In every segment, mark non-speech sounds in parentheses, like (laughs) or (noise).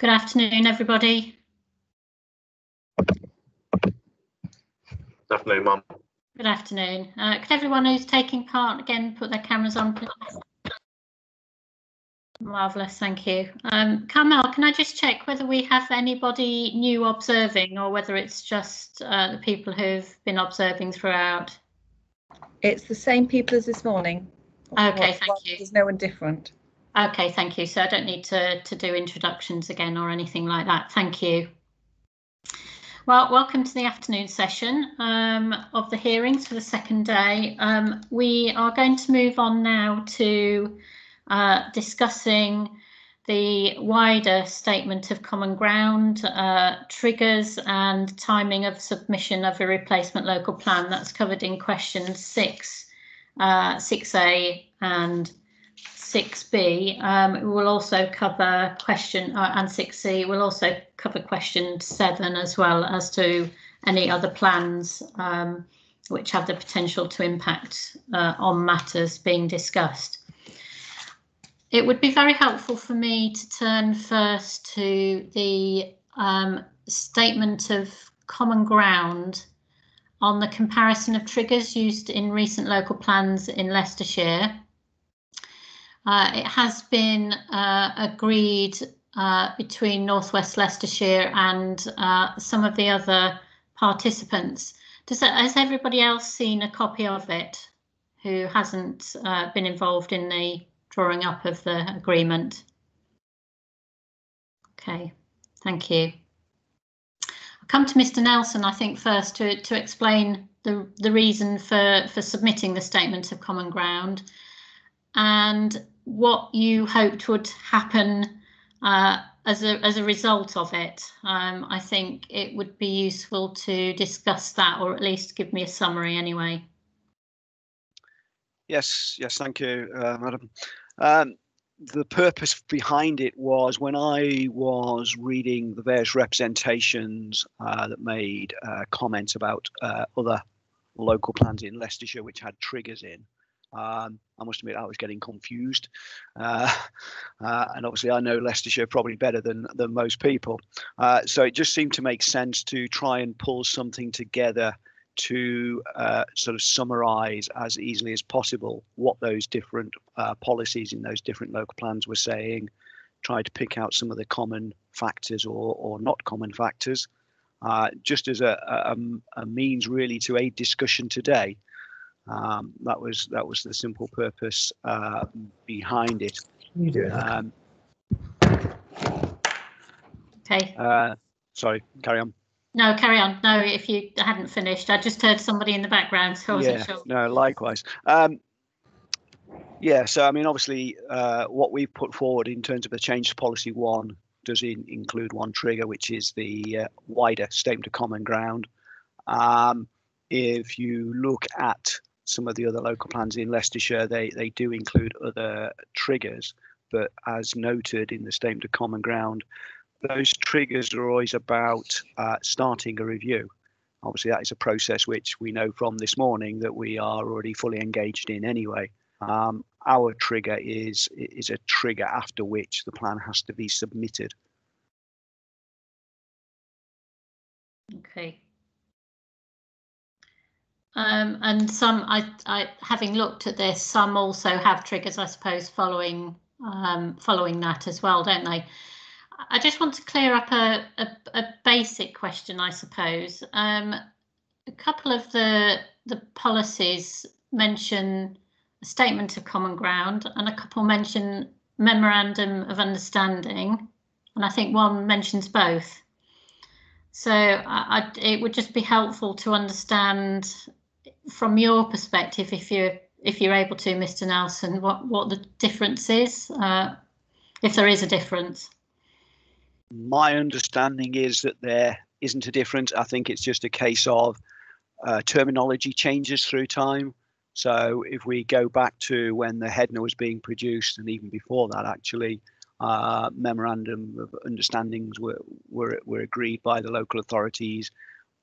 Good afternoon, everybody. Good afternoon, Mum. Good afternoon. Uh, could everyone who's taking part again put their cameras on, please? Marvellous, thank you. Um, Carmel, can I just check whether we have anybody new observing or whether it's just uh, the people who've been observing throughout? It's the same people as this morning. Okay, thank you. There's no one different. Okay, thank you. So I don't need to, to do introductions again or anything like that. Thank you. Well, welcome to the afternoon session um, of the hearings for the second day. Um, we are going to move on now to uh, discussing the wider statement of common ground, uh, triggers and timing of submission of a replacement local plan that's covered in questions 6, uh, 6A and 6B. Um, will also cover question uh, and 6C. We'll also cover question 7 as well as to any other plans um, which have the potential to impact uh, on matters being discussed. It would be very helpful for me to turn first to the um, statement of common ground on the comparison of triggers used in recent local plans in Leicestershire. Uh, it has been uh, agreed uh, between Northwest Leicestershire and uh, some of the other participants. Does that, has everybody else seen a copy of it who hasn't uh, been involved in the drawing up of the agreement. Okay, thank you. I'll come to Mr Nelson, I think, first to, to explain the, the reason for, for submitting the statement of common ground and what you hoped would happen uh, as, a, as a result of it. Um, I think it would be useful to discuss that or at least give me a summary anyway. Yes, yes, thank you, uh, Madam. Um, the purpose behind it was when I was reading the various representations uh, that made uh, comments about uh, other local plans in Leicestershire which had triggers in. Um, I must admit I was getting confused, uh, (laughs) uh, and obviously I know Leicestershire probably better than than most people. Uh, so it just seemed to make sense to try and pull something together to uh, sort of summarize as easily as possible what those different uh, policies in those different local plans were saying, try to pick out some of the common factors or, or not common factors, uh, just as a, a, a, means really to aid discussion today. Um, that was that was the simple purpose uh, behind it. You do um, okay. Uh, sorry, carry on. No, carry on. No, if you hadn't finished, I just heard somebody in the background, so I wasn't yeah, sure. No, likewise. Um, yeah, so I mean, obviously, uh, what we've put forward in terms of the change to policy one does in, include one trigger, which is the uh, wider statement of common ground. Um, if you look at some of the other local plans in Leicestershire, they, they do include other triggers, but as noted in the statement of common ground, those triggers are always about uh, starting a review. Obviously, that is a process which we know from this morning that we are already fully engaged in anyway. Um, our trigger is is a trigger after which the plan has to be submitted. Okay. Um, and some, I, I, having looked at this, some also have triggers, I suppose, following um, following that as well, don't they? I just want to clear up a, a, a basic question, I suppose. Um, a couple of the the policies mention a statement of common ground, and a couple mention memorandum of understanding, and I think one mentions both. So I, I, it would just be helpful to understand from your perspective, if you're if you're able to, Mr. Nelson, what what the difference is, uh, if there is a difference my understanding is that there isn't a difference. I think it's just a case of uh, terminology changes through time. So if we go back to when the HEDNA was being produced, and even before that, actually, uh, memorandum of understandings were, were were agreed by the local authorities.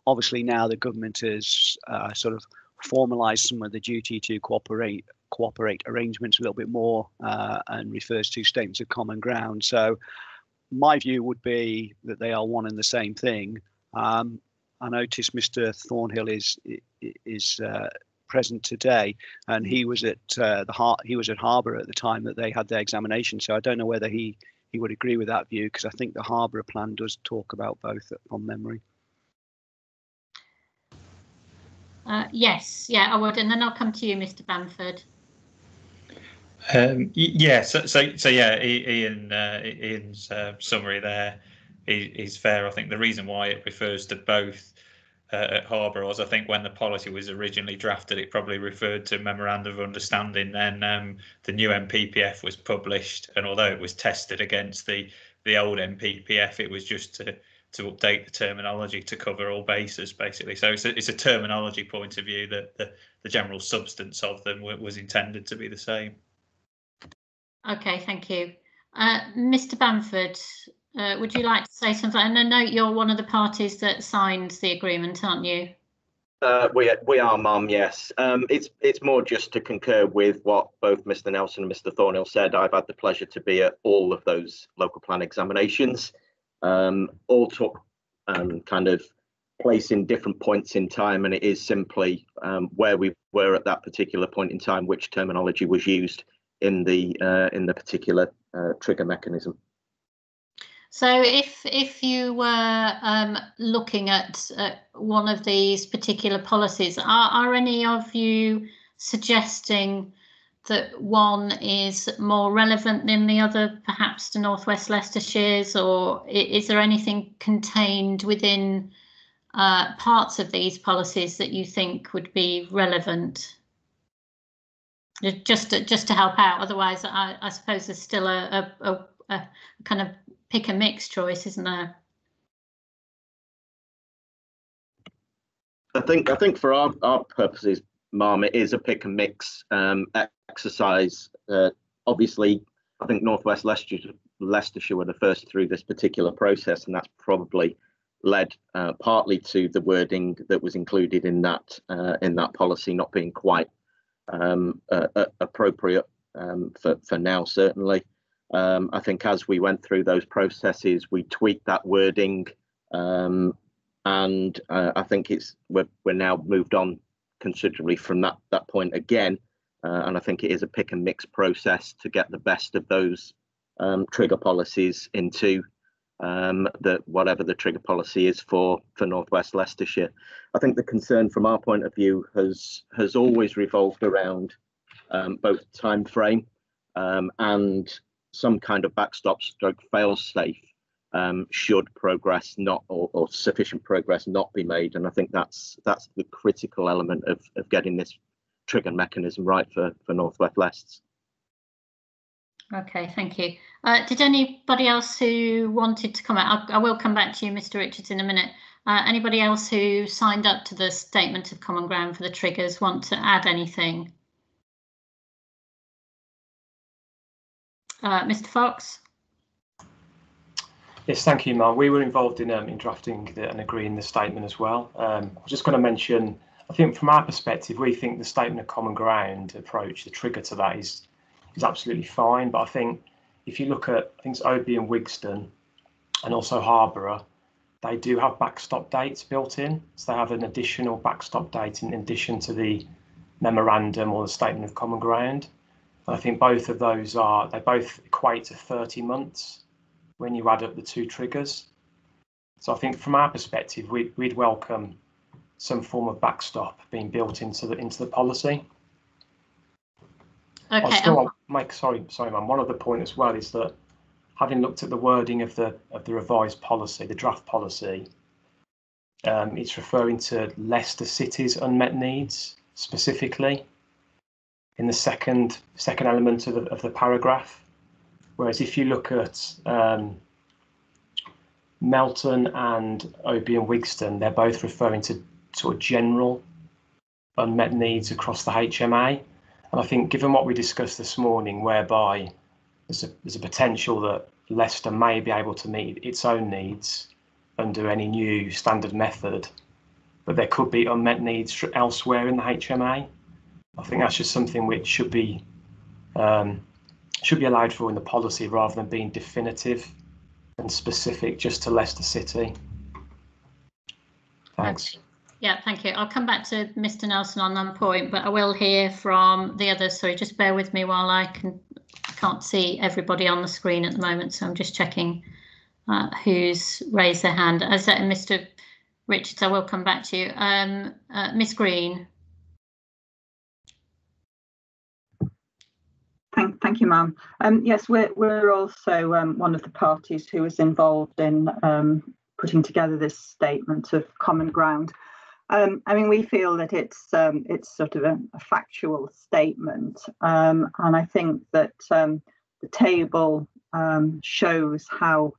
Obviously, now the government has uh, sort of formalised some of the duty to cooperate cooperate arrangements a little bit more uh, and refers to statements of common ground. So my view would be that they are one and the same thing. Um, I noticed Mr. Thornhill is is uh, present today, and he was at uh, the Har- he was at Harborough at the time that they had their examination. So I don't know whether he he would agree with that view because I think the Harborough plan does talk about both from memory. Uh, yes, yeah, I would, and then I'll come to you, Mr. Bamford. Um, yeah, so, so, so yeah, Ian, uh, Ian's uh, summary there is fair. I think the reason why it refers to both uh, at Harborough was I think when the policy was originally drafted, it probably referred to memorandum of understanding. Then um, the new NPPF was published, and although it was tested against the the old NPPF, it was just to to update the terminology to cover all bases, basically. So it's a, it's a terminology point of view that the, the general substance of them was intended to be the same. Okay, thank you. Uh, Mr. Bamford, uh, would you like to say something? And I know you're one of the parties that signed the agreement, aren't you? Uh, we we are, Mum. Yes. Um, it's it's more just to concur with what both Mr. Nelson and Mr. Thornhill said. I've had the pleasure to be at all of those local plan examinations. Um, all took um, kind of place in different points in time, and it is simply um, where we were at that particular point in time, which terminology was used in the uh, in the particular uh, trigger mechanism. So, if if you were um, looking at one of these particular policies, are, are any of you suggesting that one is more relevant than the other, perhaps to Northwest Leicestershire's, or is there anything contained within uh, parts of these policies that you think would be relevant? Just to, just to help out. Otherwise, I, I suppose there's still a, a, a, a kind of pick a mix choice, isn't there? I think I think for our, our purposes, Mom, it is a pick and mix um, exercise. Uh, obviously, I think Northwest Leicestershire, Leicestershire were the first through this particular process, and that's probably led uh, partly to the wording that was included in that uh, in that policy not being quite um, appropriate um, for, for now, certainly. Um, I think as we went through those processes, we tweaked that wording, um, and uh, I think it's we're, we're now moved on considerably from that that point again. Uh, and I think it is a pick and mix process to get the best of those um, trigger policies into um, the whatever the trigger policy is for for Northwest Leicestershire. I think the concern from our point of view has has always revolved around um, both time frame um, and some kind of backstop stroke fail safe um, should progress not or, or, sufficient progress not be made. And I think that's that's the critical element of, of getting this trigger mechanism right for for Northwest Lests. Okay, thank you. Uh, did anybody else who wanted to comment? I, I will come back to you, Mr. Richards, in a minute. Uh, anybody else who signed up to the statement of common ground for the triggers want to add anything? Uh, Mr. Fox? Yes, thank you, Mark. We were involved in, um, in drafting the, and agreeing the statement as well. Um, I was just going to mention, I think from our perspective, we think the statement of common ground approach, the trigger to that is is absolutely fine. But I think if you look at things Oadby and Wigston and also Harborough, they do have backstop dates built in. So they have an additional backstop date in addition to the memorandum or the statement of common ground. And I think both of those are, they both equate to 30 months when you add up the two triggers. So I think from our perspective, we, we'd welcome some form of backstop being built into the into the policy. Okay. I still make sorry, sorry, man. One other point as well is that having looked at the wording of the of the revised policy, the draft policy, um, it's referring to Leicester City's unmet needs specifically in the second second element of the, of the paragraph. Whereas if you look at um, Melton and Oadby and Wigston, they're both referring to sort of general unmet needs across the HMA. And I think, given what we discussed this morning, whereby there's a, there's a potential that Leicester may be able to meet its own needs under any new standard method, but there could be unmet needs elsewhere in the HMA. I think that's just something which should be um, should be allowed for in the policy rather than being definitive and specific just to Leicester City. Thanks. Yeah, thank you. I'll come back to Mr Nelson on that point, but I will hear from the others. Sorry, just bear with me while I can can't see everybody on the screen at the moment, so I'm just checking uh, who's raised their hand. As that, Mr Richards, I will come back to you. Um, uh, Miss Green. Thank, thank you, ma'am. Um, yes, we're, we're also um, one of the parties who was involved in um, putting together this statement of common ground. Um, I mean, we feel that it's um, it's sort of a, a factual statement, um, and I think that um, the table um, shows how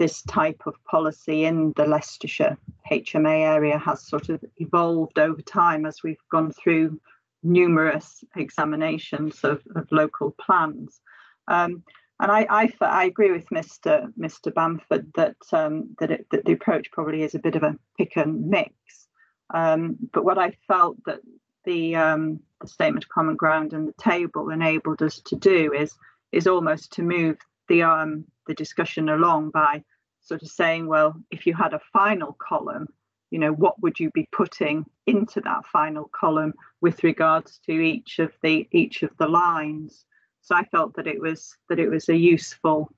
this type of policy in the Leicestershire HMA area has sort of evolved over time as we've gone through numerous examinations of, of local plans. Um, and I, I, I, agree with Mr. Mr. Bamford that um, that, it, that the approach probably is a bit of a pick and mix. Um, but what I felt that the, um, the statement of common ground and the table enabled us to do is is almost to move the um, the discussion along by sort of saying, well, if you had a final column, you know, what would you be putting into that final column with regards to each of the each of the lines? So I felt that it was that it was a useful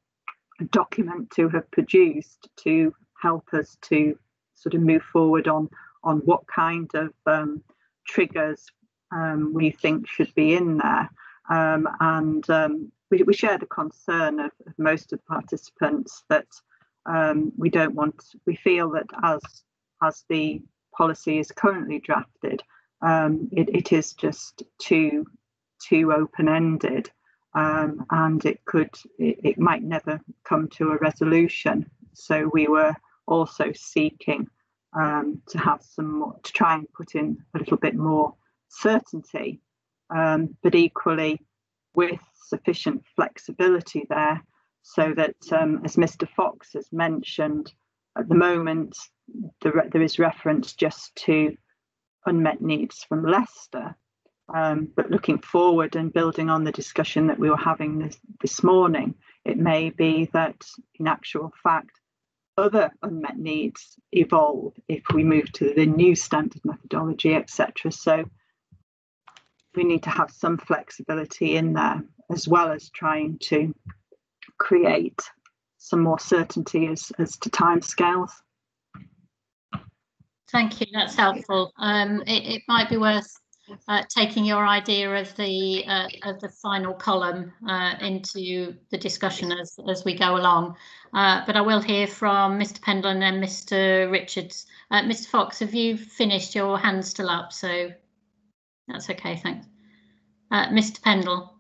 document to have produced to help us to sort of move forward on on what kind of um, triggers um, we think should be in there. Um, and um, we, we, share the concern of, of, most of the participants that um, we don't want, we feel that as, as the policy is currently drafted, um, it, it is just too, too open-ended. and it could, it, it might never come to a resolution. So we were also seeking um, to have some more, to try and put in a little bit more certainty, um, but equally with sufficient flexibility there so that, um, as Mr. Fox has mentioned, at the moment there, there is reference just to unmet needs from Leicester. Um, but looking forward and building on the discussion that we were having this, this morning, it may be that in actual fact, other unmet needs evolve if we move to the new standard methodology, etc. So we need to have some flexibility in there as well as trying to create some more certainty as, as to timescales. Thank you, that's helpful. Um, it, it might be worth uh, taking your idea of the uh, of the final column uh, into the discussion as as we go along. Uh, but I will hear from Mr. Pendle and then Mr. Richards. Uh, Mr. Fox, have you finished? Your hand's still up, so that's okay. Thanks, uh, Mr. Pendle.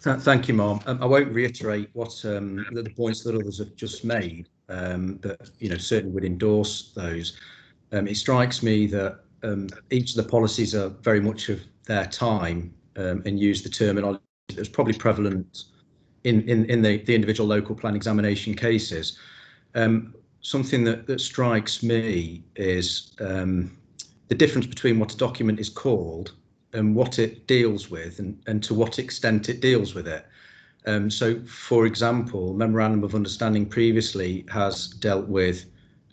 thank you, Mom. Um, I won't reiterate what um, the, the, points that others have just made. Um, but you know, certainly would endorse those. Um, it strikes me that um, each of the policies are very much of their time um, and use the terminology that was probably prevalent in, in, in the, the individual local plan examination cases. Um, something that, that strikes me is um, the difference between what a document is called and what it deals with and, and to what extent it deals with it. Um, so, for example, Memorandum of Understanding previously has dealt with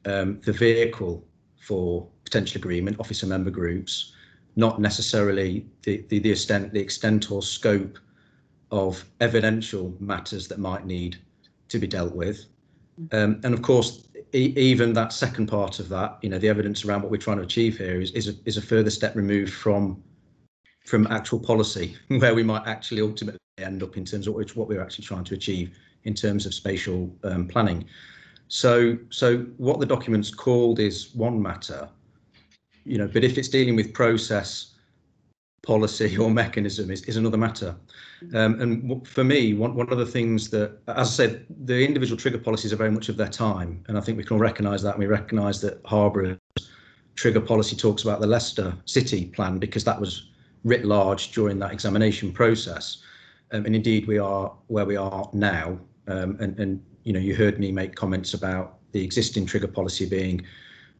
um, the vehicle for potential agreement, officer member groups, not necessarily the, the, the extent the extent or scope of evidential matters that might need to be dealt with. Um, and of course, e even that second part of that, you know, the evidence around what we're trying to achieve here is, is, a, is a further step removed from from actual policy, (laughs) where we might actually ultimately end up in terms of what we're actually trying to achieve in terms of spatial um, planning. So, so what the document's called is one matter, you know, but if it's dealing with process, policy or mechanism is, is another matter. Um, and for me, one, one of the things that, as I said, the individual trigger policies are very much of their time. And I think we can all recognise that. And we recognise that Harborough's trigger policy talks about the Leicester City plan because that was writ large during that examination process. Um, and indeed, we are where we are now. Um, and, and, you know, you heard me make comments about the existing trigger policy being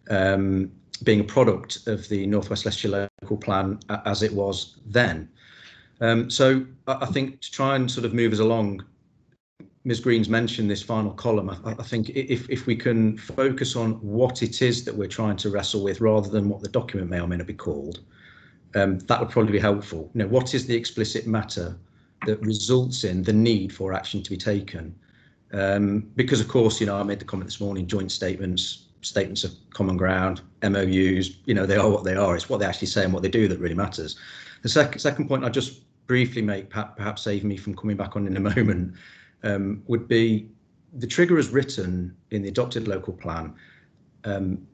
um, being a product of the Northwest Leicestershire local plan as it was then. Um, so I think to try and sort of move us along, Ms. Green's mentioned this final column. I, I, think if, if we can focus on what it is that we're trying to wrestle with rather than what the document may or may not be called, um, that would probably be helpful. You know, what is the explicit matter that results in the need for action to be taken? Um, because of course, you know, I made the comment this morning, joint statements, statements of common ground, MOUs, you know, they are what they are. It's what they actually say and what they do that really matters. The second second point I just briefly make, perhaps save me from coming back on in a (laughs) moment, um, would be the trigger as written in the adopted local plan um,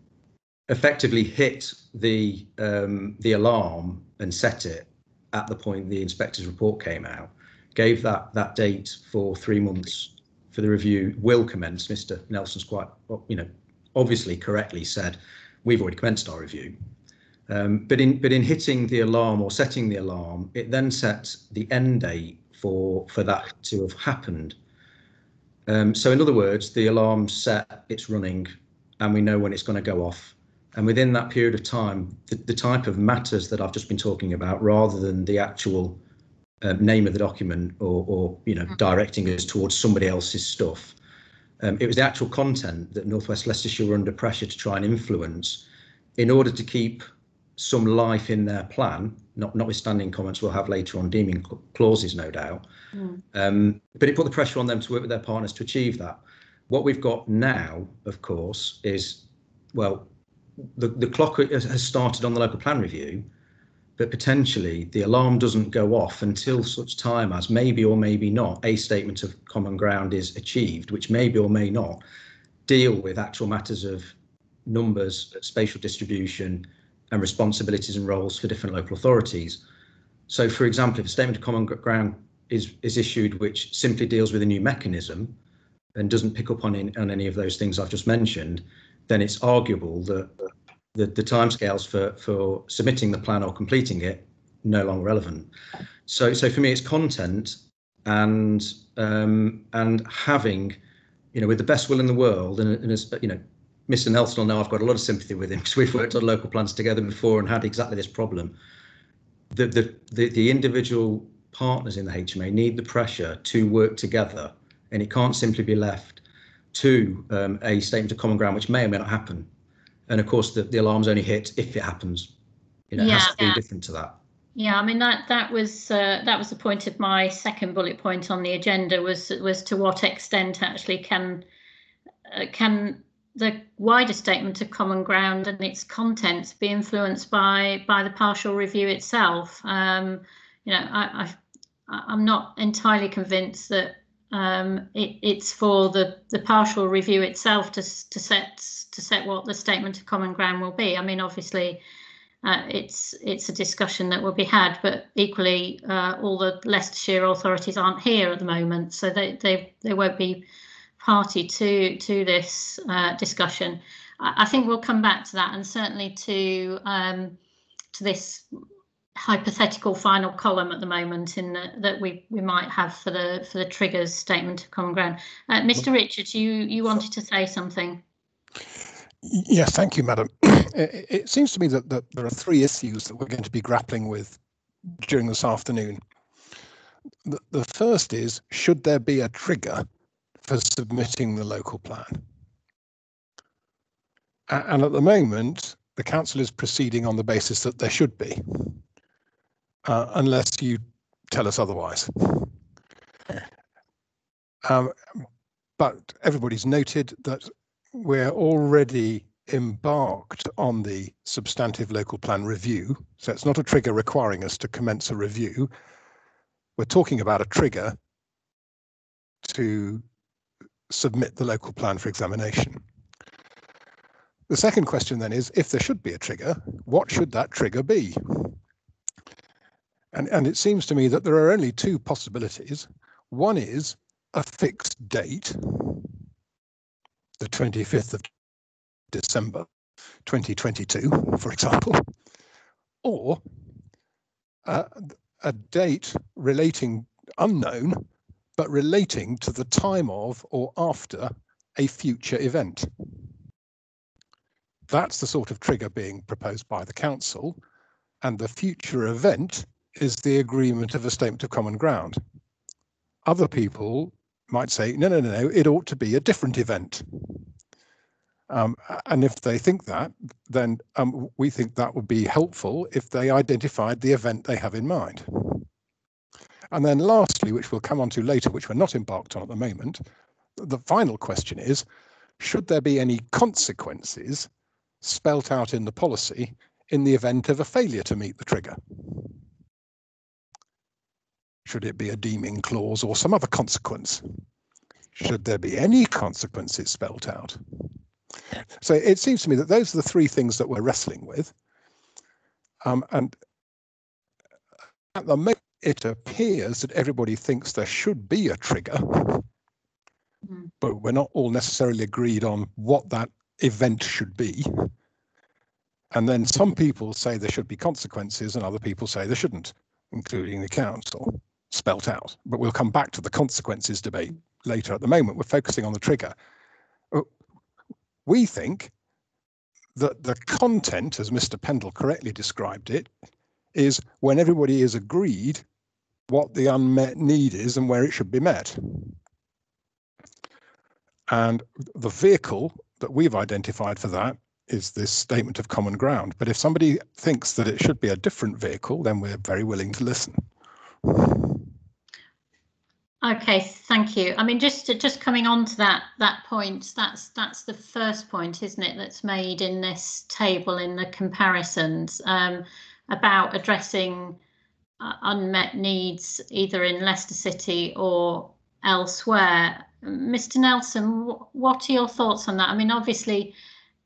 effectively hit the um, the alarm and set it at the point the inspector's report came out, gave that that date for three months for the review will commence. Mr. Nelson's quite, you know, obviously correctly said we've already commenced our review. Um, but in but in hitting the alarm or setting the alarm, it then sets the end date for for that to have happened. Um, so in other words, the alarm's set, it's running, and we know when it's going to go off. And within that period of time, the, the type of matters that I've just been talking about, rather than the actual uh, name of the document or, or you know mm-hmm. directing us towards somebody else's stuff, um, it was the actual content that Northwest Leicestershire were under pressure to try and influence in order to keep some life in their plan, not notwithstanding comments we'll have later on deeming clauses, no doubt. Mm. Um, but it put the pressure on them to work with their partners to achieve that. What we've got now, of course, is well, the, the clock has started on the local plan review, but potentially the alarm doesn't go off until such time as maybe or maybe not a statement of common ground is achieved, which maybe or may not deal with actual matters of numbers, spatial distribution, and responsibilities and roles for different local authorities. So, for example, if a statement of common ground is, is issued which simply deals with a new mechanism and doesn't pick up on, in, on any of those things I've just mentioned, then it's arguable that the, the timescales for, for submitting the plan or completing it no longer relevant. So, so for me, it's content and um, and having, you know, with the best will in the world, and, and as you know, Mr. Nelson will know I've got a lot of sympathy with him because we've worked on local plans together before and had exactly this problem. The, the, the, the individual partners in the HMA need the pressure to work together and it can't simply be left to um, a statement of common ground, which may or may not happen. And of course, the, the alarms only hit if it happens. You know, yeah, it has to be different to that. Yeah, I mean that that was uh, that was the point of my second bullet point on the agenda was was to what extent actually can uh, can the wider statement of common ground and its contents be influenced by by the partial review itself. Um, you know, I, I am not entirely convinced that um, it, it's for the the partial review itself to to set to set what the statement of common ground will be. I mean, obviously. Uh, it's it's a discussion that will be had, but equally, uh, all the Leicestershire authorities aren't here at the moment, so they they they won't be party to to this uh, discussion. I, I, think we'll come back to that, and certainly to um, to this hypothetical final column at the moment in the, that we we might have for the for the triggers statement of common ground. Uh, Mr. Richards, you you wanted to say something. Yes, thank you, Madam. (clears throat) It, seems to me that, that there are three issues that we're going to be grappling with during this afternoon. The, the first is, should there be a trigger for submitting the local plan. And at the moment, the council is proceeding on the basis that there should be, uh, unless you tell us otherwise. Um, but everybody's noted that we're already embarked on the substantive local plan review. So it's not a trigger requiring us to commence a review. We're talking about a trigger to submit the local plan for examination. The second question then is, if there should be a trigger, what should that trigger be? And, and it seems to me that there are only two possibilities. One is a fixed date, the 25th of December 2022, for example, or uh, a date relating unknown but relating to the time of or after a future event. That's the sort of trigger being proposed by the council, and the future event is the agreement of a statement of common ground. Other people might say, no, no, no, no, it ought to be a different event. Um, and if they think that, then um, we think that would be helpful if they identified the event they have in mind. And then lastly, which we'll come on to later, which we're not embarked on at the moment, the final question is, should there be any consequences spelt out in the policy in the event of a failure to meet the trigger? Should it be a deeming clause or some other consequence? Should there be any consequences spelt out? So it seems to me that those are the three things that we're wrestling with. Um, and at the moment, it appears that everybody thinks there should be a trigger, mm. but we're not all necessarily agreed on what that event should be. And then some people say there should be consequences and other people say there shouldn't, including the council, spelt out. But we'll come back to the consequences debate later. At the moment, we're focusing on the trigger. Uh, we think that the content, as Mr. Pendle correctly described it, is when everybody is agreed what the unmet need is and where it should be met. And the vehicle that we've identified for that is this statement of common ground. But if somebody thinks that it should be a different vehicle, then we're very willing to listen. Okay, thank you. I mean, just just coming on to that that point, that's that's the first point, isn't it? That's made in this table in the comparisons um, about addressing uh, unmet needs either in Leicester City or elsewhere. Mr. Nelson, what are your thoughts on that? I mean, obviously,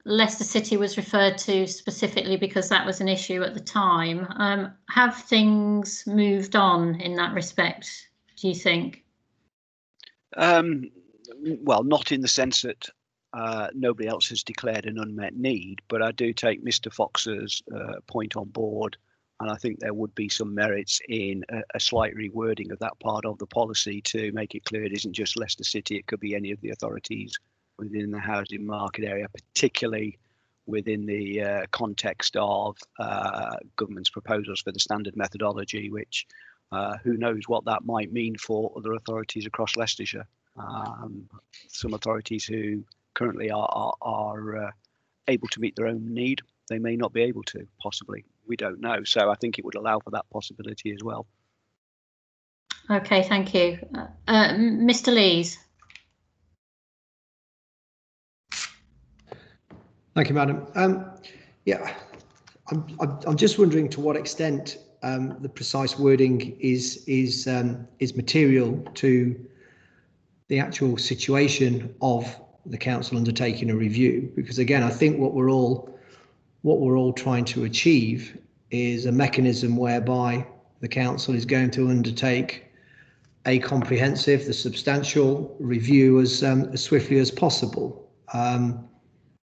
Leicester City was referred to specifically because that was an issue at the time. Um, have things moved on in that respect? Do you think? Um, well, not in the sense that uh, nobody else has declared an unmet need, but I do take Mr. Fox's uh, point on board, and I think there would be some merits in a, a, slight rewording of that part of the policy to make it clear it isn't just Leicester City; it could be any of the authorities within the housing market area, particularly within the uh, context of uh, government's proposals for the standard methodology, which uh, who knows what that might mean for other authorities across Leicestershire. Um, some authorities who currently are, are, are uh, able to meet their own need, they may not be able to, possibly. We don't know. So I think it would allow for that possibility as well. Okay, thank you. Uh, Mr. Lees. Thank you, Madam. Um, yeah, I'm, I'm, I'm just wondering to what extent um, the precise wording is is um, is material to the actual situation of the council undertaking a review. Because again, I think what we're all what we're all trying to achieve is a mechanism whereby the council is going to undertake a comprehensive, the substantial review as um, as swiftly as possible. Um,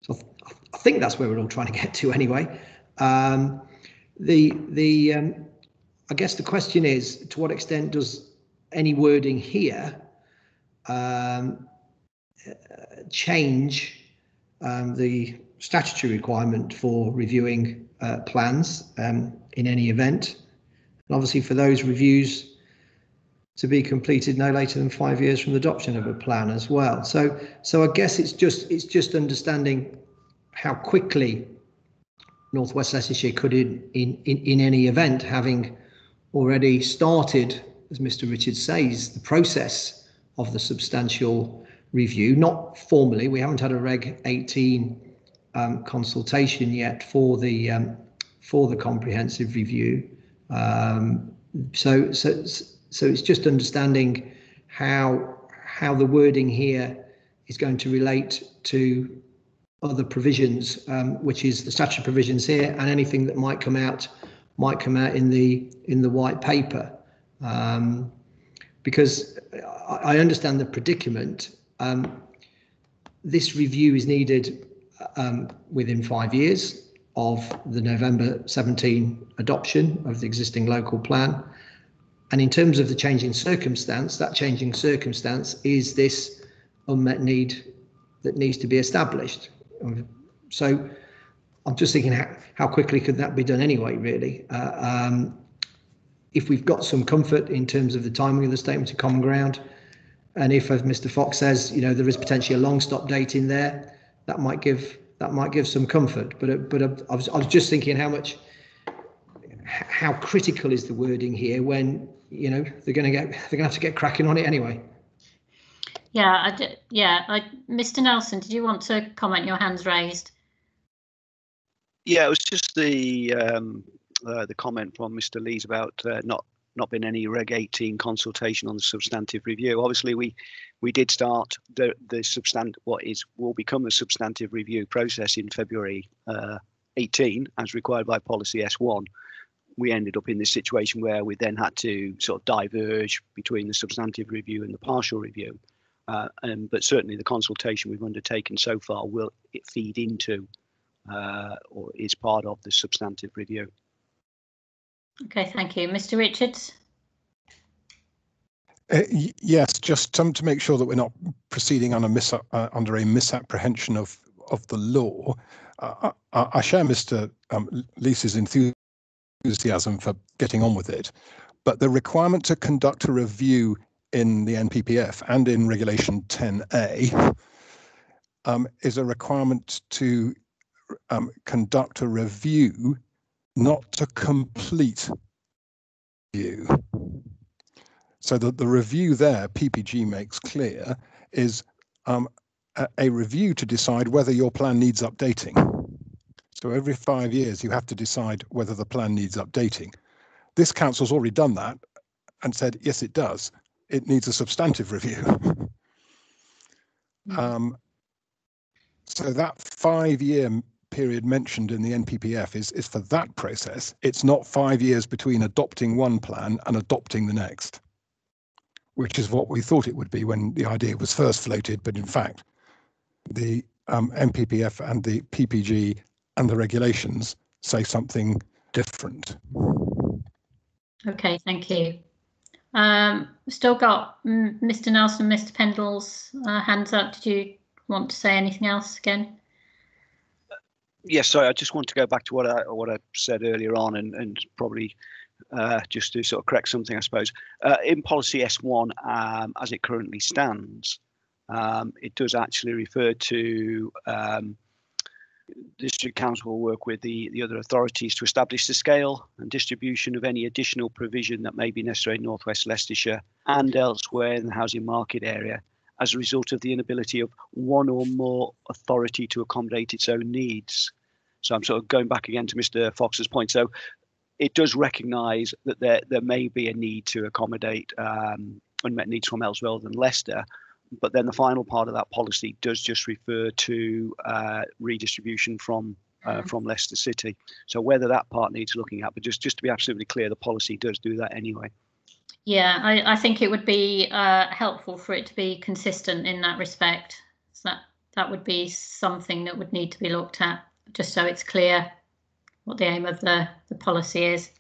so I, th I, think that's where we're all trying to get to anyway. Um, the the um, I guess the question is to what extent does any wording here um, change um, the statutory requirement for reviewing uh, plans um, in any event? And obviously, for those reviews to be completed no later than five years from the adoption of a plan as well. So, so I guess it's just it's just understanding how quickly Northwest Leicestershire could, in in in, any event, having already started, as Mr. Richards says, the process of the substantial review, not formally. We haven't had a Reg 18 um, consultation yet for the um, for the comprehensive review. Um, so, so, so it's just understanding how how the wording here is going to relate to other provisions, um, which is the statutory provisions here, and anything that might come out might come out in the in the white paper. Um, because I, understand the predicament. Um, this review is needed um, within five years of the November 17 adoption of the existing local plan. And in terms of the changing circumstance, that changing circumstance is this unmet need that needs to be established. So I'm just thinking how, how quickly could that be done anyway, really? Uh, um, if we've got some comfort in terms of the timing of the statement of common ground, and if, as Mr. Fox says, you know, there is potentially a long stop date in there, that might give that might give some comfort. But uh, but uh, I was I was just thinking how much how critical is the wording here when you know they're going to get (laughs) they're going to have to get cracking on it anyway. Yeah, I d- yeah. I, Mr. Nelson, did you want to comment? Your hands raised. Yeah, it was just the um, uh, the comment from Mr. Lees about uh, not not been any Reg 18 consultation on the substantive review. Obviously, we we did start the the substant what is will become the substantive review process in February uh, 18 as required by policy S1. We ended up in this situation where we then had to sort of diverge between the substantive review and the partial review. Uh, um, but certainly the consultation we've undertaken so far will feed into uh, or is part of the substantive review. Okay, thank you. Mr. Richards? Uh, yes, just um, to make sure that we're not proceeding on a mis uh, under a misapprehension of of the law. Uh, I, I, share Mr. Um, Lees's enthusiasm for getting on with it, but the requirement to conduct a review in the NPPF and in Regulation 10A um, is a requirement to um, conduct a review not to complete review. So that the review there, PPG makes clear, is um, a, a review to decide whether your plan needs updating. So every five years, you have to decide whether the plan needs updating. This council's already done that and said, yes, it does. It needs a substantive review. Hmm. um, so that five-year period mentioned in the NPPF is, is for that process. It's not five years between adopting one plan and adopting the next, which is what we thought it would be when the idea was first floated. But in fact, the um, NPPF and the PPG and the regulations say something different. Okay, thank you. Um, still got Mr. Nelson, Mr. Pendle's uh, hands up. Did you want to say anything else again? yes, sorry, I just want to go back to what I what I said earlier on, and and probably uh, just to sort of correct something, I suppose. Uh, in policy S1, um, as it currently stands, um, it does actually refer to um, district council will work with the, the other authorities to establish the scale and distribution of any additional provision that may be necessary in northwest Leicestershire and elsewhere in the housing market area as a result of the inability of one or more authority to accommodate its own needs. So I'm sort of going back again to Mr. Fox's point. So it does recognise that there there may be a need to accommodate um, unmet needs from elsewhere than Leicester, but then the final part of that policy does just refer to uh, redistribution from uh, mm-hmm. from Leicester City. So whether that part needs looking at, but just just to be absolutely clear, the policy does do that anyway. Yeah, I, I think it would be uh, helpful for it to be consistent in that respect. So that that would be something that would need to be looked at just so it's clear what the aim of the, the policy is.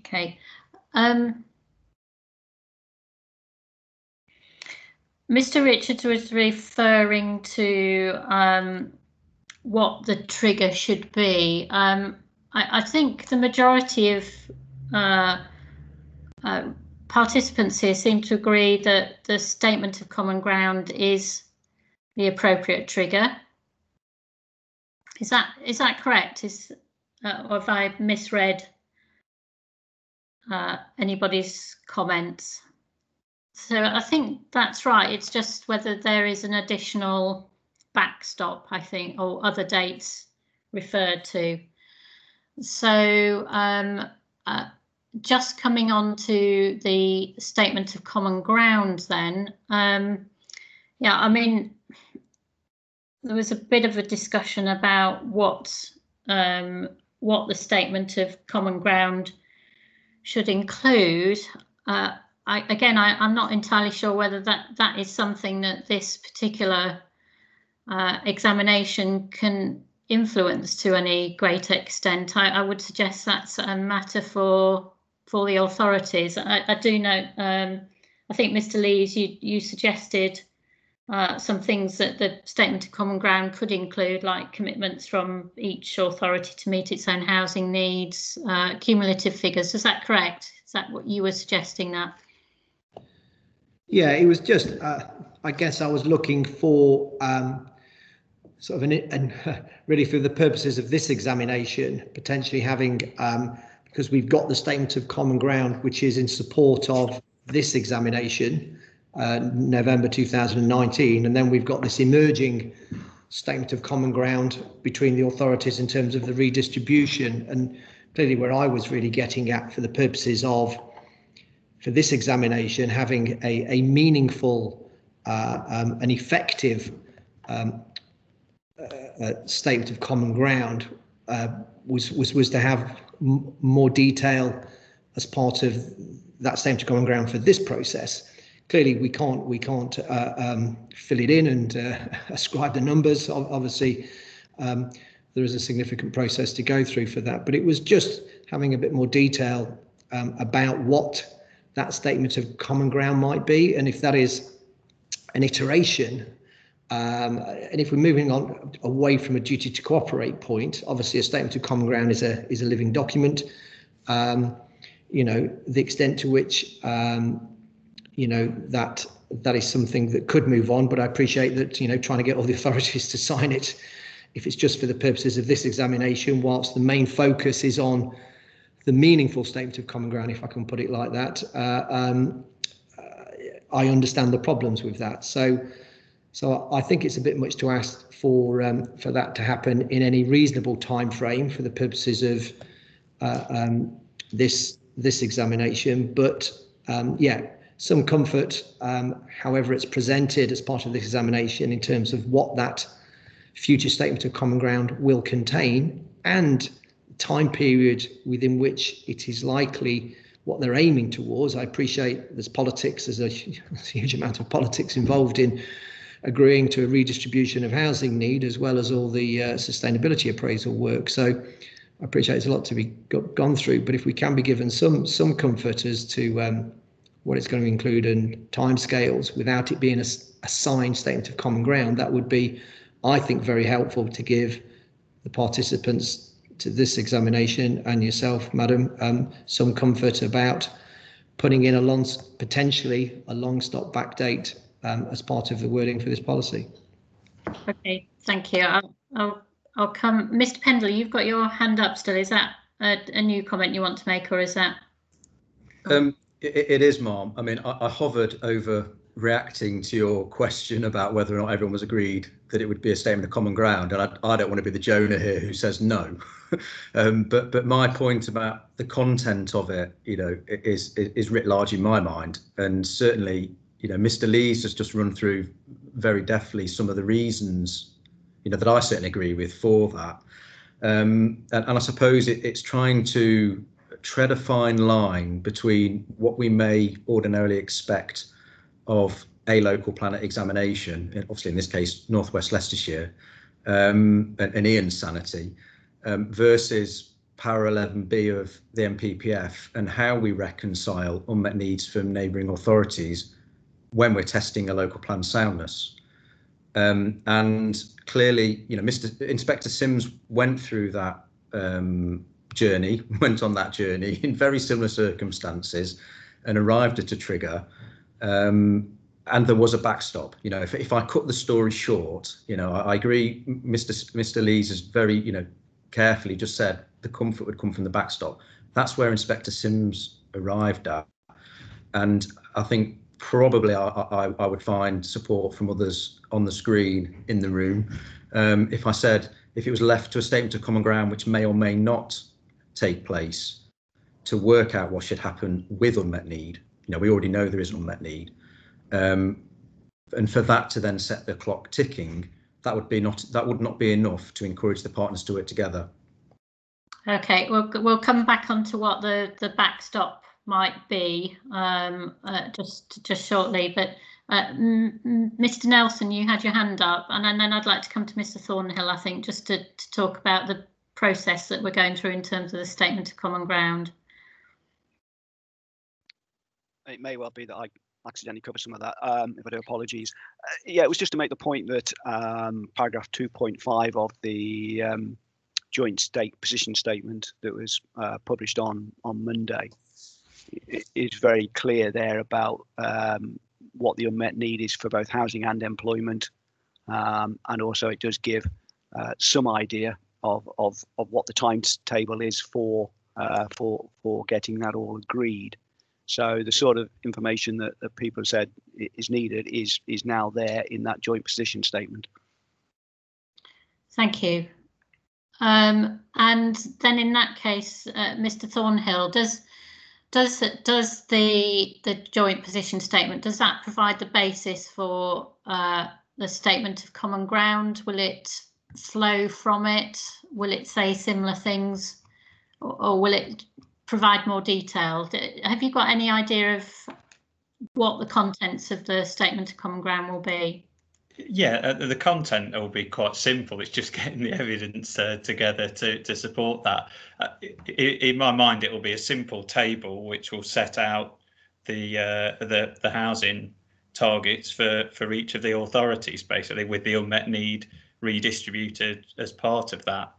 Okay. Um, Mr. Richards was referring to um, what the trigger should be. Um, I, I, think the majority of uh, uh, participants here seem to agree that the statement of common ground is the appropriate trigger. Is that is that correct? Is uh, or have I misread uh, anybody's comments? So I think that's right. It's just whether there is an additional backstop, I think, or other dates referred to. So um, uh, just coming on to the statement of common ground then, um, yeah, I mean, there was a bit of a discussion about what um, what the statement of common ground should include. Uh, I, again, I, am not entirely sure whether that that is something that this particular uh, examination can influence to any great extent. I, I, would suggest that's a matter for for the authorities. I, I do know. Um, I think Mr. Lees, you you suggested uh, some things that the statement of common ground could include, like commitments from each authority to meet its own housing needs, uh, cumulative figures. Is that correct? Is that what you were suggesting that? Yeah, it was just, uh, I guess I was looking for um, sort of an, and (laughs) really for the purposes of this examination, potentially having, um, because we've got the statement of common ground, which is in support of this examination, uh, November 2019, and then we've got this emerging statement of common ground between the authorities in terms of the redistribution. And clearly where I was really getting at for the purposes of for this examination, having a, a meaningful uh, um, an effective um, uh, uh statement of common ground uh, was, was, was to have more detail as part of that statement of common ground for this process. Clearly, we can't we can't uh, um, fill it in and uh, (laughs) ascribe the numbers. Obviously, um, there is a significant process to go through for that. But it was just having a bit more detail um, about what that statement of common ground might be, and if that is an iteration. Um, and if we're moving on away from a duty to cooperate point, obviously a statement of common ground is a is a living document. Um, you know the extent to which um, you know that that is something that could move on, but I appreciate that you know trying to get all the (laughs) authorities to sign it, if it's just for the purposes of this examination, whilst the main focus is on the meaningful statement of common ground, if I can put it like that, uh, um, I understand the problems with that. So, so I think it's a bit much to ask for um, for that to happen in any reasonable time frame for the purposes of uh, um, this this examination. But um, yeah, some comfort, um, however it's presented as part of this examination in terms of what that future statement of common ground will contain and time period within which it is likely what they're aiming towards. I appreciate there's politics, (laughs) there's a huge amount of politics involved in agreeing to a redistribution of housing need as well as all the uh, sustainability appraisal work. So I appreciate it's a lot to be gone through, but if we can be given some some comfort as to um, what it's going to include and timescales without it being a, a signed statement of common ground, that would be, I think, very helpful to give the participants to this examination and yourself, madam, um, some comfort about putting in a long, potentially a long stop back date um, as part of the wording for this policy. Okay, thank you. I'll, I'll, I'll come. Mr. Pendle, you've got your hand up still. Is that a, a new comment you want to make or is that? Um, it, it is, ma'am. I mean, I, I hovered over reacting to your question about whether or not everyone was agreed that it would be a statement of common ground, and I, I don't want to be the Jonah here who says no. (laughs) um, but but my point about the content of it, you know, is, is writ large in my mind, and certainly, you know, Mr. Lees has just run through very deftly some of the reasons, you know, that I certainly agree with for that. Um, and, and I suppose it, it's trying to tread a fine line between what we may ordinarily expect of a local planet examination, obviously in this case, Northwest Leicestershire, um, and, and Ian's sanity, um, versus Para 11B of the NPPF and how we reconcile unmet needs from neighbouring authorities when we're testing a local plan soundness. Um, and clearly, you know, Mr. Inspector Sims went through that um, journey, (laughs) went on that journey in very similar circumstances, and arrived at a trigger. Um, and there was a backstop. You know, if, if I cut the story short, you know, I, I agree. Mr. Mr. Lees has very, you know, carefully just said the comfort would come from the backstop. That's where Inspector Sims arrived at, and I think probably I, I, I would find support from others on the screen in the room. Um, if I said if it was left to a statement of common ground, which may or may not take place, to work out what should happen with unmet need. You know, we already know there is an unmet need um, and for that to then set the clock ticking, that would be not that would not be enough to encourage the partners to work together. Okay, we'll we'll come back onto what the the backstop might be um, uh, just just shortly. But uh, Mr. Nelson, you had your hand up, and then, then I'd like to come to Mr. Thornhill. I think just to, to talk about the process that we're going through in terms of the statement of common ground. It may well be that I accidentally cover some of that. Um, if I do, apologies. Uh, yeah, it was just to make the point that um, paragraph 2.5 of the um, joint state position statement that was uh, published on on Monday is very clear there about um, what the unmet need is for both housing and employment. Um, and also it does give uh, some idea of, of, of what the timetable is for, uh, for, for getting that all agreed. So the sort of information that, that people have said is needed is, is now there in that joint position statement. Thank you. Um, and then in that case, uh, Mr Thornhill, does does does the the joint position statement does that provide the basis for uh, the statement of common ground? Will it flow from it? Will it say similar things, or, or will it provide more detail? Have you got any idea of what the contents of the statement of common ground will be? Yeah, uh, the content will be quite simple. It's just (laughs) getting the evidence uh, together to, to support that. Uh, in, my mind, it will be a simple table which will set out the uh, the the housing targets for for each of the authorities, basically with the unmet need redistributed as part of that.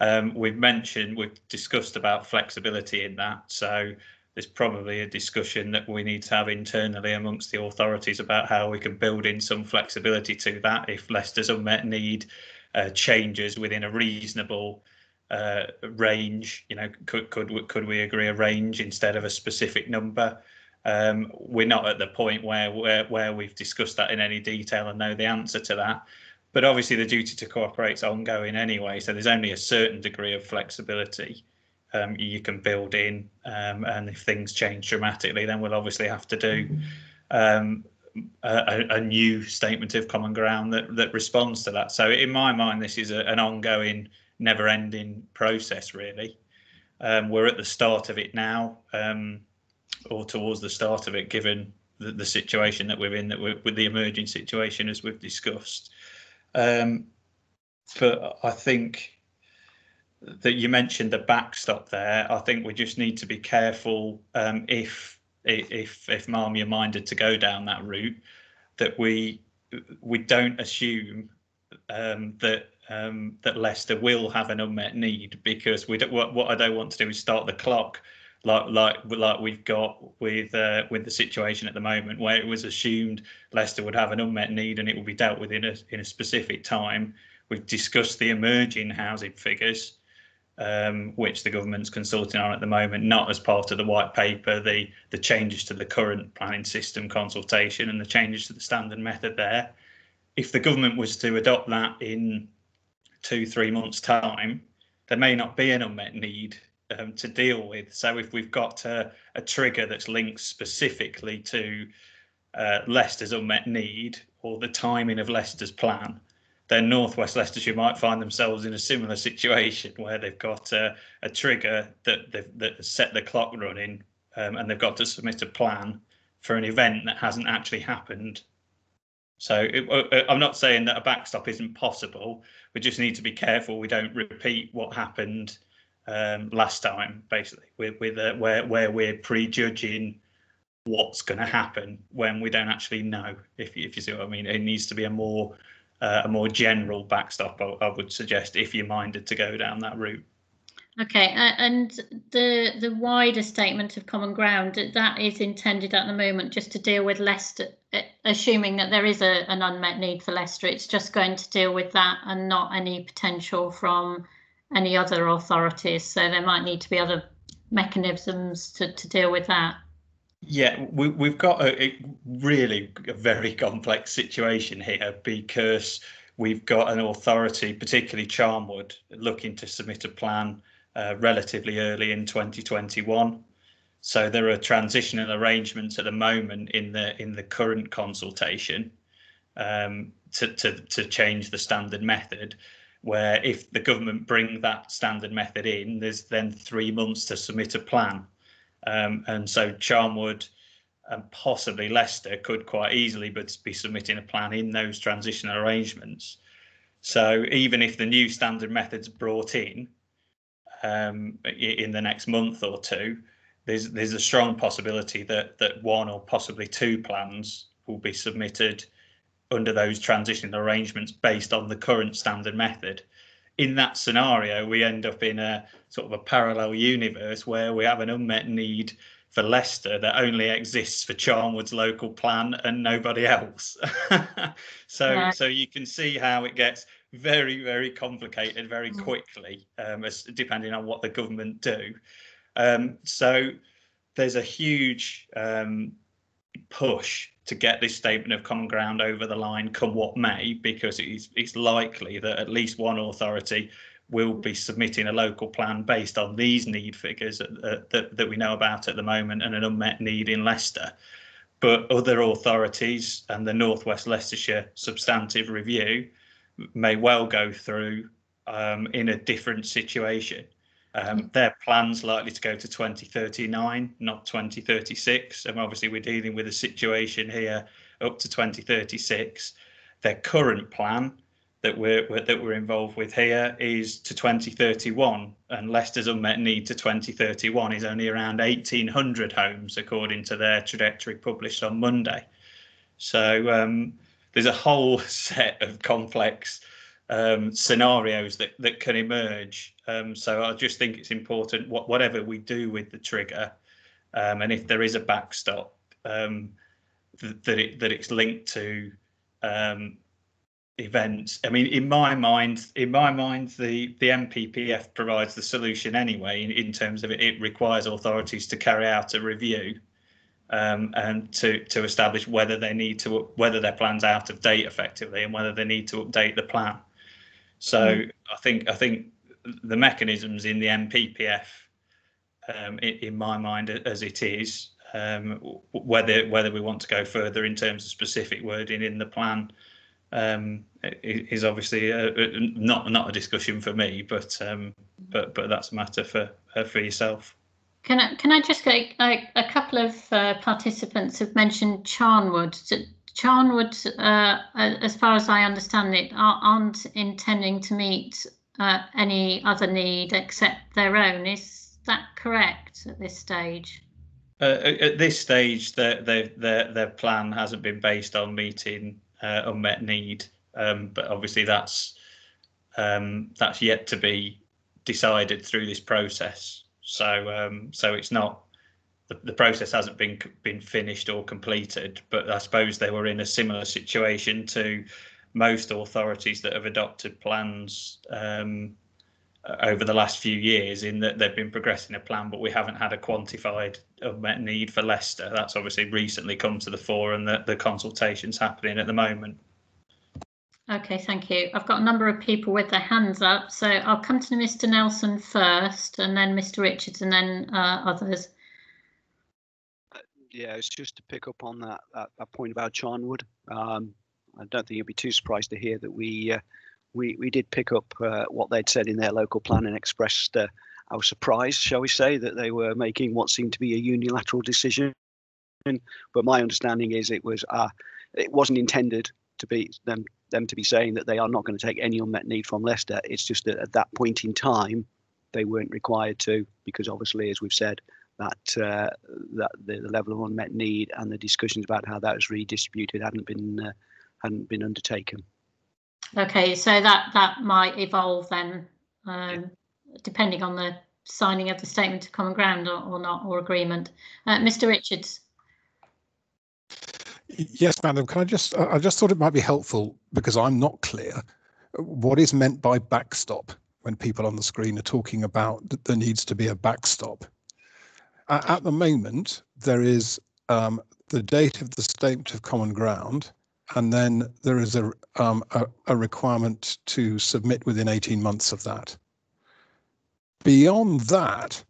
Um, we've mentioned, we've discussed about flexibility in that. So there's probably a discussion that we need to have internally amongst the authorities about how we can build in some flexibility to that if Leicester's unmet need uh, changes within a reasonable uh, range. You know, could could could we agree a range instead of a specific number? Um, we're not at the point where, where where we've discussed that in any detail and know the answer to that. But obviously, the duty to cooperate is ongoing anyway, so there's only a certain degree of flexibility um, you can build in. Um, and if things change dramatically, then we'll obviously have to do um, a, a, new statement of common ground that, that responds to that. So in my mind, this is a, an ongoing, never-ending process, really. Um, we're at the start of it now, um, or towards the start of it, given the, the situation that we're in, that we're with the emerging situation as we've discussed. Um, but I think that you mentioned the backstop there. I think we just need to be careful um, if if if Marmia minded to go down that route, that we we don't assume um, that um, that Leicester will have an unmet need because we don't, what what I don't want to do is start the clock like like like we've got with uh, with the situation at the moment where it was assumed Leicester would have an unmet need and it will be dealt with in a in a specific time. We've discussed the emerging housing figures um, which the government's consulting on at the moment, not as part of the white paper, the, the changes to the current planning system consultation and the changes to the standard method there. If the government was to adopt that in two, three months' time, there may not be an unmet need um, to deal with. So if we've got a, a trigger that's linked specifically to uh, Leicester's unmet need or the timing of Leicester's plan, then Northwest Leicestershire might find themselves in a similar situation (laughs) where they've got a, a trigger that they've that set the clock running um, and they've got to submit a plan for an event that hasn't actually happened. So it, uh, uh, I'm not saying that a backstop isn't possible. We just need to be careful we don't repeat what happened um, last time, basically, with, with uh, where where we're prejudging what's going to happen when we don't actually know. If if you see what I mean, it needs to be a more uh, a more general backstop, I, I, would suggest, if you're minded to go down that route. Okay, uh, and the the wider statement of common ground that is intended at the moment just to deal with Leicester, uh, assuming that there is a, an unmet need for Leicester. It's just going to deal with that and not any potential from any other authorities. So there might need to be other mechanisms to, to deal with that. Yeah, we, we've got a, a, really a very complex situation here because we've got an authority, particularly Charnwood, looking to submit a plan uh, relatively early in 2021. So there are transitional arrangements at the moment in the in the current consultation um, to, to to change the standard method. Where if the government bring that standard method in, there's then three months to submit a plan. Um, and so Charnwood and possibly Leicester could quite easily but be submitting a plan in those transitional arrangements. So even if the new standard methods brought in um, in the next month or two, there's there's a strong possibility that that one or possibly two plans will be submitted under those transitional arrangements based on the current standard method in that scenario, we end up in a sort of a parallel universe where we have an unmet need for Leicester that only exists for Charnwood's local plan and nobody else. (laughs) so Right. so you can see how it gets very very complicated very Mm. quickly um, as depending on what the government do. Um, so there's a huge um, push to get this statement of common ground over the line, come what may, because it's, it's likely that at least one authority will be submitting a local plan based on these need figures uh, uh, that, that we know about at the moment and an unmet need in Leicester. But other authorities and the Northwest Leicestershire substantive review may well go through um, in a different situation. Um, their plan's likely to go to 2039, not 2036. And obviously, we're dealing with a situation here up to 2036. Their current plan that we're, that we're involved with here is to 2031, and Leicester's unmet need to 2031 is only around 1,800 homes, according to their trajectory published on Monday. So um, there's a whole (laughs) set of complex um, scenarios that, that can emerge. Um, so I just think it's important, what, whatever we do with the trigger, um, and if there is a backstop, um, th- that it that it's linked to um, events. I mean, in my mind, in my mind, the the NPPF provides the solution anyway. In, in terms of it, it requires authorities to carry out a review um, and to to establish whether they need to whether their plan's out of date effectively and whether they need to update the plan. So I think I think the mechanisms in the NPPF, um, in, in my mind, as it is, um, whether whether we want to go further in terms of specific wording in the plan, um, is obviously uh, not not a discussion for me, but um, but but that's a matter for uh, for yourself. Can I, can I just get a, a couple of uh, participants have mentioned Charnwood. So Charnwood, uh, as far as I understand it, aren't intending to meet uh, any other need except their own. Is that correct at this stage? Uh, at this stage, their their their their plan hasn't been based on meeting uh, unmet need, um, but obviously that's um, that's yet to be decided through this process. So um, so it's not the, the process hasn't been been finished or completed, but I suppose they were in a similar situation to most authorities that have adopted plans um, uh, over the last few years in that they've been progressing a plan, but we haven't had a quantified unmet need for Leicester. That's obviously recently come to the fore and the, the consultation's happening at the moment. Okay, thank you. I've got a number of people with their hands up, so I'll come to Mr. Nelson first, and then Mr. Richards, and then uh, others. Yeah, it's just to pick up on that that, that point about Charnwood. Um, I don't think you'll be too surprised to hear that we uh, we we did pick up uh, what they'd said in their local plan and expressed uh, our surprise, shall we say, that they were making what seemed to be a unilateral decision. But my understanding is it was uh, it wasn't intended to be them them to be saying that they are not going to take any unmet need from Leicester. It's just that at that point in time, they weren't required to because obviously, as we've said, that uh, that the, the level of unmet need and the discussions about how that was redistributed hadn't been uh, hadn't been undertaken. Okay, so that that might evolve then, um, depending on the signing of the statement of common ground or, or not, or agreement. Uh, Mr. Richards. Yes, madam. Can I just, I I just thought it might be helpful because I'm not clear what is meant by backstop when people on the screen are talking about that there needs to be a backstop. A- At the moment, there is um, the date of the statement of common ground, and then there is a, um, a, a requirement to submit within 18 months of that. Beyond that,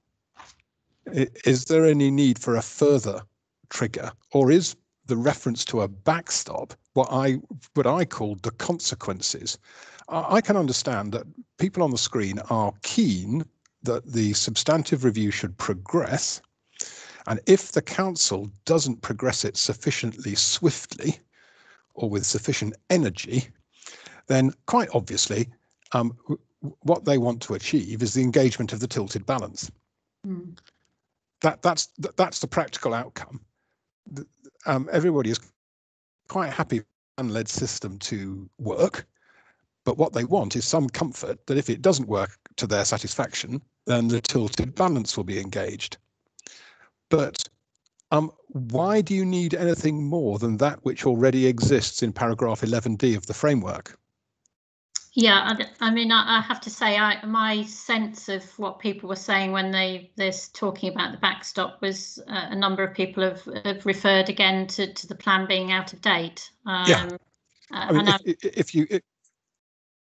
is there any need for a further trigger, or is the reference to a backstop what I what I called the consequences? I can understand that people on the screen are keen that the substantive review should progress, and if the council doesn't progress it sufficiently swiftly or with sufficient energy, then quite obviously, um, what they want to achieve is the engagement of the tilted balance. Hmm. That that's th- that's the practical outcome. Th- Um, everybody is quite happy for a led system to work, but what they want is some comfort that if it doesn't work to their satisfaction, then the tilted balance will be engaged. But um, why do you need anything more than that which already exists in paragraph 11D of the framework? Yeah, I, I mean, I, I, have to say, I, my sense of what people were saying when they they're talking about the backstop was uh, a number of people have, have referred again to, to the plan being out of date. Um, yeah. Uh, I mean, if, if, you if,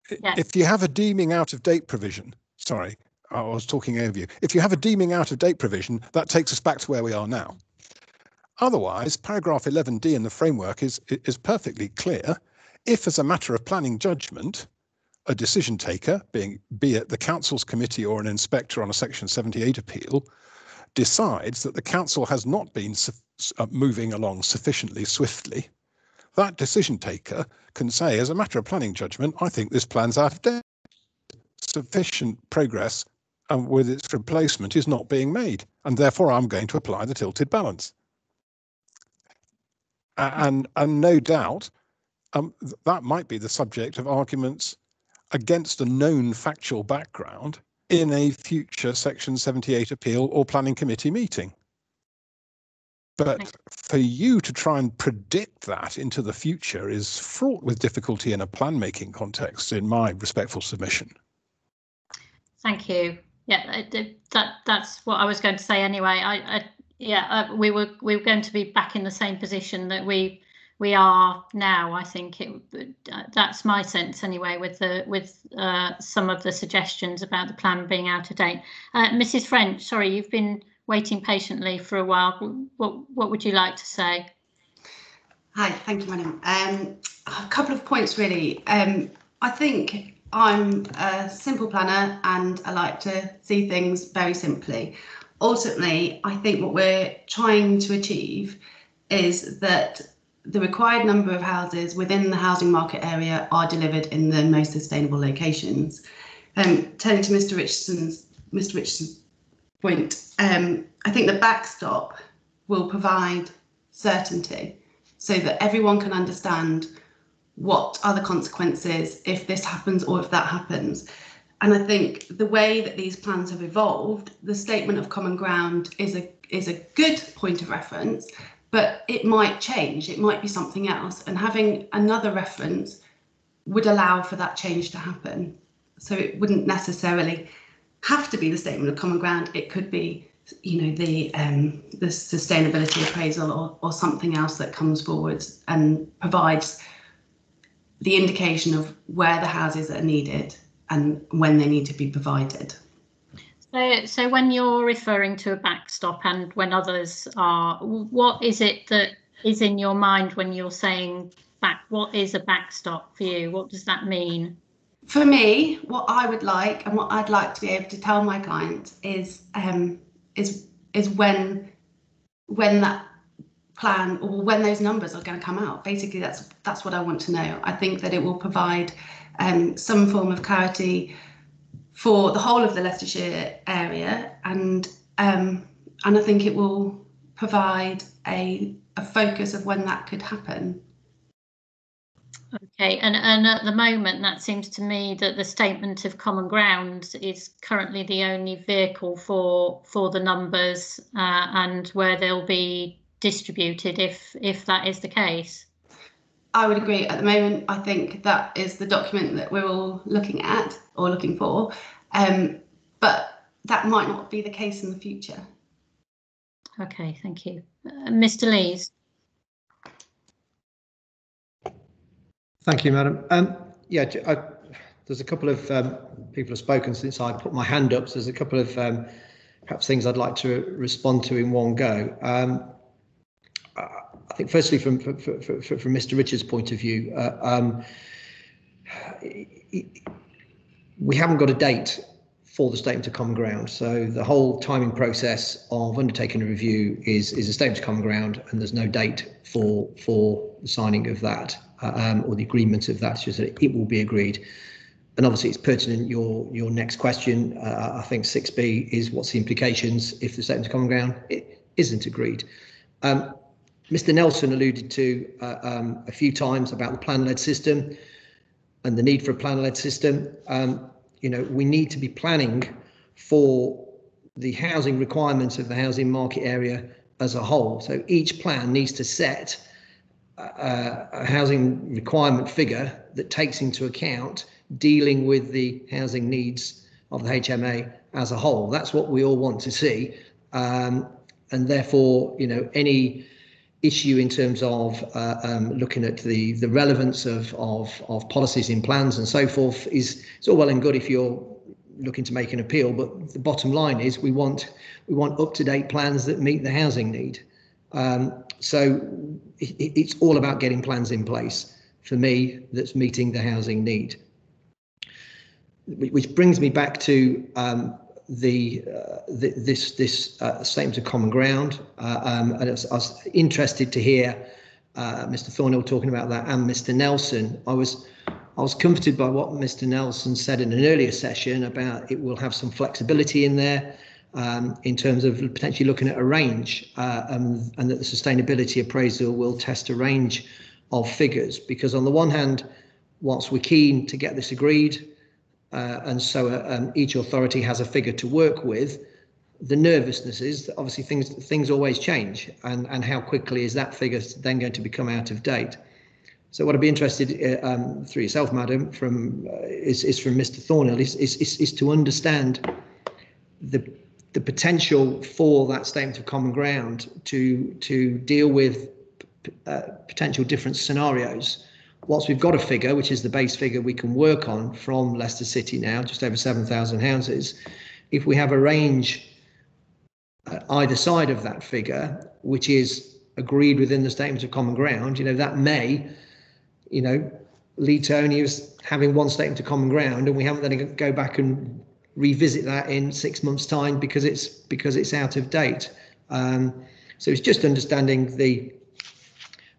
if you have a deeming out of date provision, sorry, I was talking over you. If you have a deeming out of date provision, that takes us back to where we are now. Otherwise, paragraph 11D in the framework is is perfectly clear. If, as a matter of planning judgment, a decision taker, being be it the council's committee or an inspector on a section 78 appeal, decides that the council has not been uh, moving along sufficiently swiftly, that decision taker can say, as a matter of planning judgment, I think this plan's out of date. Sufficient progress um, with its replacement is not being made, and therefore I'm going to apply the tilted balance. And, and no doubt, um, that might be the subject of arguments against a known factual background in a future Section 78 appeal or planning committee meeting. But for you to try and predict that into the future is fraught with difficulty in a plan making context, in my respectful submission. Thank you. Yeah, that that's what I was going to say anyway. I, I yeah, uh, we were we were going to be back in the same position that we we are now. I think it, uh, that's my sense anyway, with the with uh, some of the suggestions about the plan being out of date. Uh, Mrs. French, sorry, you've been waiting patiently for a while. What what would you like to say? Hi, thank you, Madam. Um, a couple of points really. Um, I think I'm a simple planner and I like to see things very simply. Ultimately, I think what we're trying to achieve is that the required number of houses within the housing market area are delivered in the most sustainable locations. Um, turning to Mr. Richardson's Mr. Richardson's point, um, I think the backstop will provide certainty so that everyone can understand what are the consequences if this happens or if that happens. And I think the way that these plans have evolved, the statement of common ground is a is a good point of reference, but it might change. It might be something else. And having another reference would allow for that change to happen. So it wouldn't necessarily have to be the statement of common ground. It could be, you know, the um, the sustainability appraisal or, or something else that comes forward and provides the indication of where the houses are needed and when they need to be provided. So, so when you're referring to a backstop and when others are, what is it that is in your mind when you're saying back? What is a backstop for you? What does that mean? For me, what I would like and what I'd like to be able to tell my clients is um, is is when when that plan or when those numbers are going to come out. Basically, that's that's what I want to know. I think that it will provide um, some form of clarity for the whole of the Leicestershire area, and um, and I think it will provide a a focus of when that could happen. Okay, and, and at the moment, that seems to me that the statement of common ground is currently the only vehicle for for the numbers uh, and where they'll be distributed if if that is the case. I would agree. At the moment, I think that is the document that we're all looking at or looking for. Um, but that might not be the case in the future. Okay, thank you. Uh, Mr. Lees. Thank you, Madam. Um, yeah, I, there's a couple of um, people have spoken since I put my hand up. So there's a couple of um, perhaps things I'd like to respond to in one go. I think firstly from from, from, from Mr. Richards' point of view, uh, um, we haven't got a date for the statement of common ground. So the whole timing process of undertaking a review is is a statement of common ground, and there's no date for for the signing of that uh, um, or the agreement of that. It's just that it will be agreed. And obviously, it's pertinent. Your your next question, uh, I think 6b, is what's the implications if the statement of common ground it isn't agreed. Um, Mr. Nelson alluded to uh, um, a few times about the plan-led system and the need for a plan-led system. Um, you know, we need to be planning for the housing requirements of the housing market area as a whole. So each plan needs to set a, a housing requirement figure that takes into account dealing with the housing needs of the HMA as a whole. That's what we all want to see. Um, and therefore, you know, any issue in terms of uh, um, looking at the the relevance of, of of policies in plans and so forth is it's all well and good if you're looking to make an appeal, but the bottom line is we want we want up to date plans that meet the housing need. Um, so it, it's all about getting plans in place for me that's meeting the housing need. Which brings me back to um, the, uh, the, this this uh, statement of common ground, uh, um, and I was, I was, interested to hear uh, Mr. Thornhill talking about that and Mr. Nelson. I was I was comforted by what Mr. Nelson said in an earlier session about it will have some flexibility in there um, in terms of potentially looking at a range uh, um, and that the sustainability appraisal will test a range of figures because on the one hand, whilst we're keen to get this agreed, uh, and so uh, um, each authority has a figure to work with. The nervousness is that obviously things things always change, and and how quickly is that figure then going to become out of date? So what I'd be interested uh, um, through yourself, madam, from uh, is is from Mr. Thornhill is, is is is to understand the the potential for that statement of common ground to to deal with uh, potential different scenarios once we've got a figure, which is the base figure we can work on from Leicester City now, just over 7,000 houses, if we have a range uh, either side of that figure, which is agreed within the statement of common ground, you know, that may, you know, lead to only us having one statement of common ground, and we haven't then go back and revisit that in six months' time because it's because it's out of date. Um, so it's just understanding the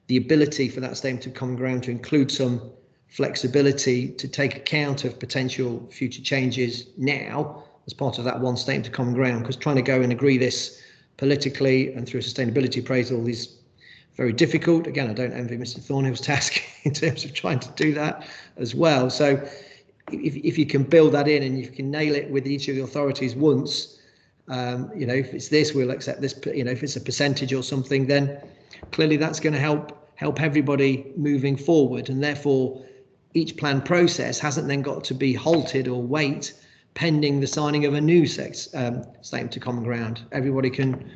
the ability for that statement of common ground to include some flexibility to take account of potential future changes now as part of that one statement of common ground because trying to go and agree this politically and through a sustainability appraisal is very difficult. Again, I don't envy Mr Thornhill's (laughs) task in terms of trying to do that as well. So if, if you can build that in and you can nail it with each of the authorities once, um, you know, if it's this, we'll accept this, you know, if it's a percentage or something, then clearly that's going to help help everybody moving forward and therefore each plan process hasn't then got to be halted or wait pending the signing of a new sex, um, statement to common ground. Everybody can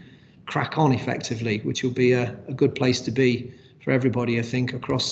crack on effectively, which will be a, a good place to be for everybody, I think, across